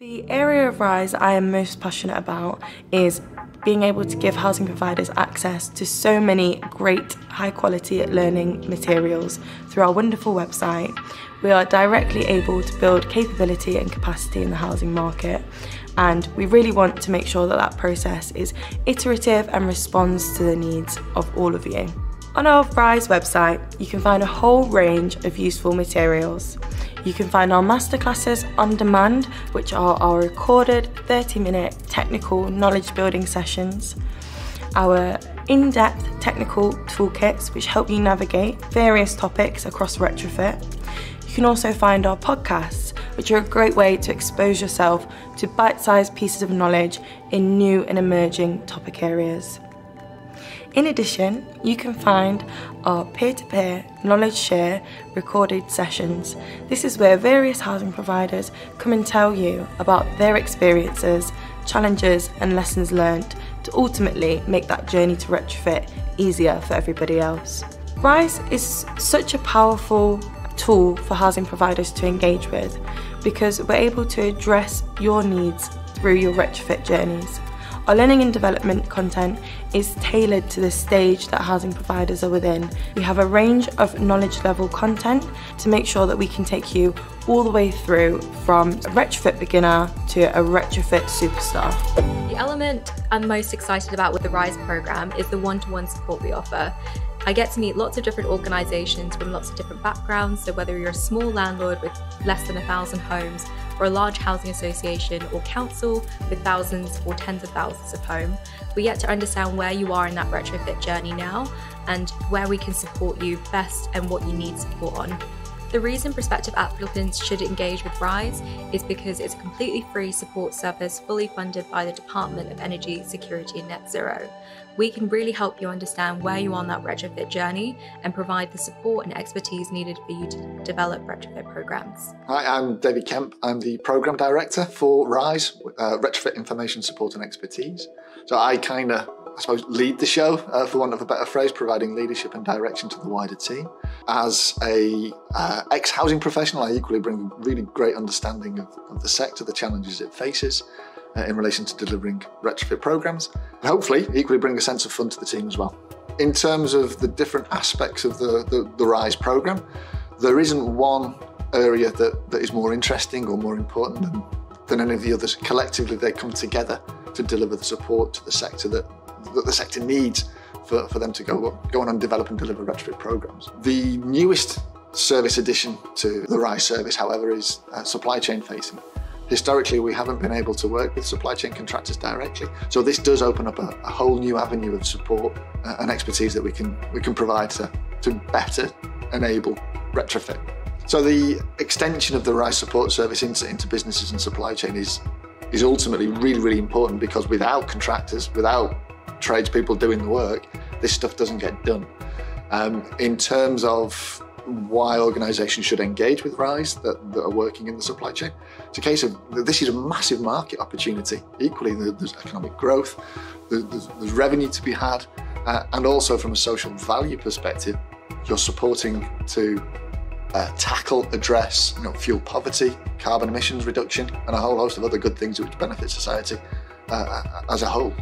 The area of RISE I am most passionate about is being able to give housing providers access to so many great high quality learning materials through our wonderful website. We are directly able to build capability and capacity in the housing market and we really want to make sure that that process is iterative and responds to the needs of all of you. On our RISE website, you can find a whole range of useful materials. You can find our masterclasses on demand, which are our recorded 30 minute technical knowledge building sessions, our in depth technical toolkits, which help you navigate various topics across retrofit. You can also find our podcasts, which are a great way to expose yourself to bite sized pieces of knowledge in new and emerging topic areas. In addition, you can find our peer to peer knowledge share recorded sessions. This is where various housing providers come and tell you about their experiences, challenges, and lessons learned to ultimately make that journey to retrofit easier for everybody else. RISE is such a powerful tool for housing providers to engage with because we're able to address your needs through your retrofit journeys. Our learning and development content is tailored to the stage that housing providers are within. We have a range of knowledge level content to make sure that we can take you all the way through from a retrofit beginner to a retrofit superstar. The element I'm most excited about with the RISE programme is the one to one support we offer. I get to meet lots of different organisations from lots of different backgrounds. So, whether you're a small landlord with less than a thousand homes, or a large housing association or council with thousands or tens of thousands of homes, we get to understand where you are in that retrofit journey now and where we can support you best and what you need support on. The reason prospective applicants should engage with RISE is because it's a completely free support service fully funded by the Department of Energy, Security and Net Zero. We can really help you understand where you are on that retrofit journey and provide the support and expertise needed for you to develop retrofit programs. Hi, I'm David Kemp. I'm the Programme Director for RISE, uh, Retrofit Information Support and Expertise. So I kind of I suppose, lead the show, uh, for want of a better phrase, providing leadership and direction to the wider team. As a uh, ex-housing professional, I equally bring really great understanding of, of the sector, the challenges it faces uh, in relation to delivering retrofit programs, and hopefully equally bring a sense of fun to the team as well. In terms of the different aspects of the, the, the RISE program, there isn't one area that, that is more interesting or more important than, than any of the others. Collectively, they come together to deliver the support to the sector that that the sector needs for, for them to go, go on and develop and deliver retrofit programs. The newest service addition to the RISE service, however, is uh, supply chain facing. Historically, we haven't been able to work with supply chain contractors directly, so this does open up a, a whole new avenue of support uh, and expertise that we can we can provide to, to better enable retrofit. So the extension of the RISE support service into, into businesses and supply chain is is ultimately really really important because without contractors, without tradespeople doing the work, this stuff doesn't get done. Um, in terms of why organisations should engage with RISE that, that, are working in the supply chain, it's a case of this is a massive market opportunity. Equally, there's economic growth, there's, there's revenue to be had, uh, and also from a social value perspective, you're supporting to uh, tackle, address you know, fuel poverty, carbon emissions reduction, and a whole host of other good things which benefit society uh, as a whole.